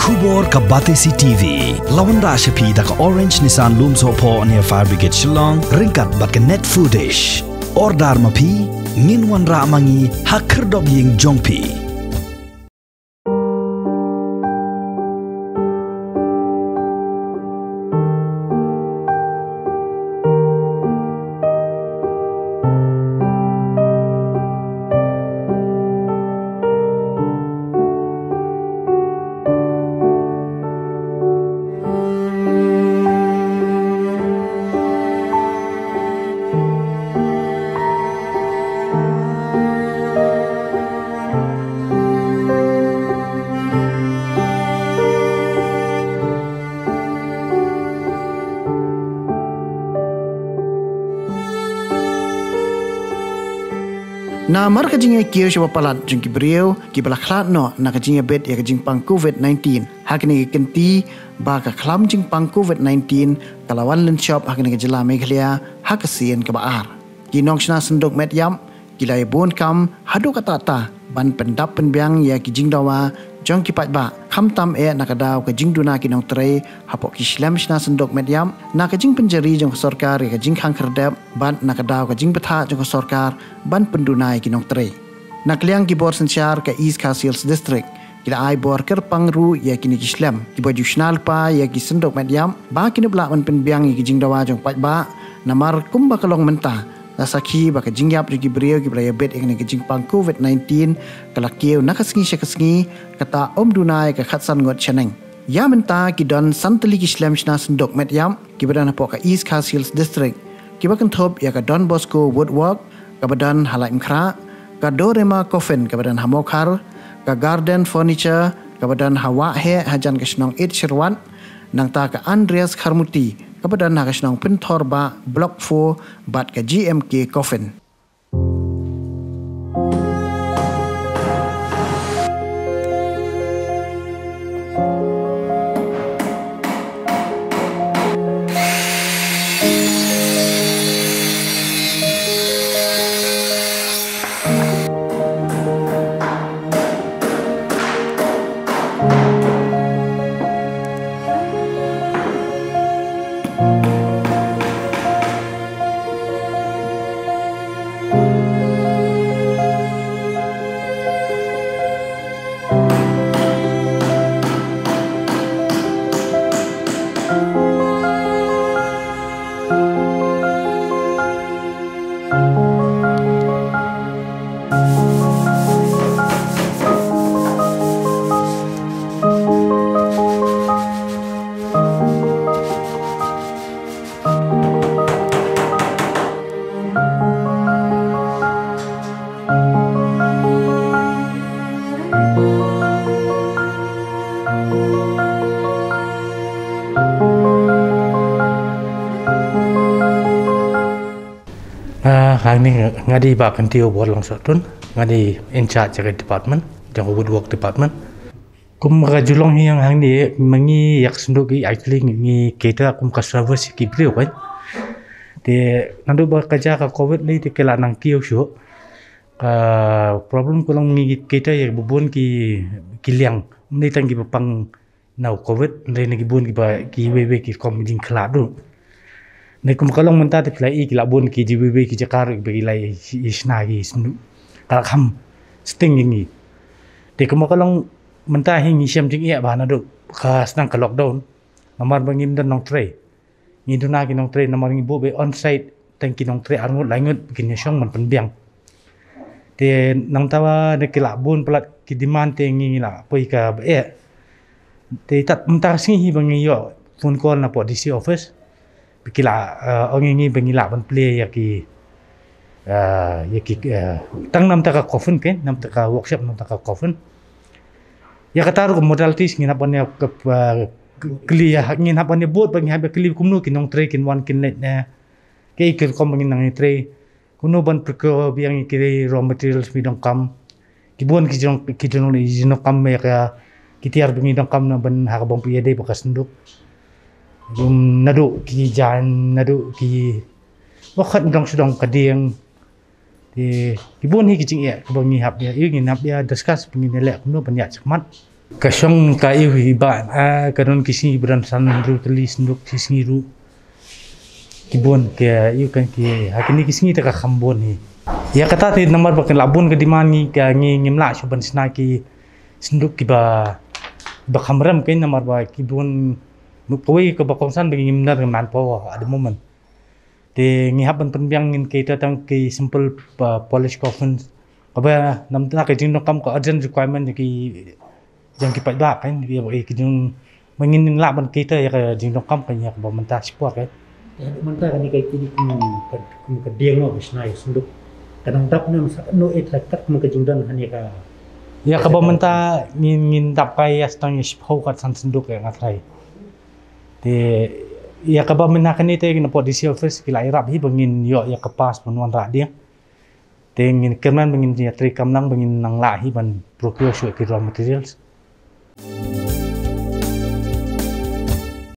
Kubor ka Batesi TV. Lawan ra shapi da ka Orange Nissan Loom so po near Fire Brigade Shillong. Ringkat bat ka net foodish. Ordar mapi. Ngin wan ra mangi hakir dog ying jongpi. Na mar ka jinga kiyo siya palat jing kibriyo ki bala khlat no na ka jinga bet ya ka jing pang COVID-19 hakni ka kenti ba ka klam jing pang COVID-19 kalawan len shop hakni ka jela meghalaya hakasian ka baar. Ki nong shna sendok met yam ki lai bon kam hadu ka ta ban pendap penbiang ya ki jing dawa jong ki ba. Kham tam e na ka ka jing duna ki nong tre hapo ki shlam shna sendok met yam na ka jing penjari jong sarkar ya ka jing khang kherdep. Ban na ka ka jing betha jong sarkar ban pendunai ki nong tre na kliang ki bor sensyar ka east castles district. Kila ai bor ker pangru ya kini ki shlam ki baju shnal pa ya ki sendok met yam ba kini blak ban penbiang ya ki jing dawa jong pat ba. Namar kumba kalong mentah Nasaki baka jingyap rigi beriau ki beraya bet ingin ke jingpang COVID-19 kalak kieu nakasengi syakasengi kata om dunai ke khatsan ngot chaneng. Ya menta ki don santali ki slam shna sendok met yam ki badan po ka East Coast Hills District ki bakan top ya ka Don Bosco Woodwork ka badan halaim kra ka Dorema Coffin ka badan hamokar ka Garden Furniture ka badan hawa he hajan ke shnong 8 shirwan nang ta ka Andreas Kharmuti kepada nak senang pentor ba blok 4 bat ke GMK Coffin. Hang ni ngadi ba kan tiu buat lang satun ngadi in charge jaga department jaga woodwork department. Kum rajulong yang hang ni mengi yak senduk gi actually ngi kita kum ka service ki kan. De nandu ba kerja ka covid ni te kela nang kiu shu ka problem ko lang ngi kita ya bubun ki kiliang ni tang gi pang nau covid ni ni bun ki ba ki wewe ki kom jing kladu Ni kum kalong menta te play ki labun ki GBB ki jakar ki bagi lai isna ki snu. Kala kham sting ngi. Te kum kalong menta hing ni syam jing iya ba na du ka snang ka lockdown. Namar bangin dan nong tray. Ngi du na ki nong tray namar ngi bo be on site tang ki nong tray arngut langut bikin syong man penbiang. Te nang tawa ne ki labun pelat ki demand te ngi la poi ka ba e. Te tat menta singi bangi yo phone call na po DC office kila uh, orang ini bengila ban play ya ki uh, ya ki uh, tang nam taka coffin ke nam taka workshop nam taka coffin. Ya kata ru modalities ngina pan ya ke kli ya ngin hapan ya bot bang habe kli kumnu kin tre kin wan kin net na ke ikir kom ngin nang tre kuno ban preko biang ki raw materials mi dong kam. Ki bon ki jong ki jong ni jino kam ya kitiar bengi dong kam na ban ha bang piye de bakas nduk yung nadu ki jan nadu ki wakat dong sedong kadiang di ibun hi kicing ya ko ngi hap ya. Ing hap ya discuss pengin lek kuno banyak semat Kasyong kayo iba ah karon kisi ibran san ru tali senduk kisi ru. Kibon ke yu kan ke hakini kisi ta ka khambon ni ya kata ti nomor bakan labun ke dimani ka ngi ngimla shuban sna ki senduk ki ba ba khamram ke nomor ba kibon mukoi ke ba kongsan bagi ngimnar man po ada moment te ngi haban penbiang ngin ke ta tang ke simple polish coffin apa nam ta ke jing no kam ko urgent requirement ki jang ki pa ba kan dia ba ki jing mengin la ban kita ya ke jing no kam kan ya ba menta sport kan Ya, manta kan kay kini kum kum ka dieng no bisna ya sunduk. Kadang dap na no it like kat kum ka jingdan hani ka. Ya ka ba menta ngin ngin tap kai ya stang is ho kat san senduk ya ngatrai. Te ya ka ba mena kan ite na po disi office ki lai rap hi bangin yo ya ka pas penuan ra dia. Te ngin kerman bangin ya tri kam lang bangin nang la hi ban procure ki raw materials.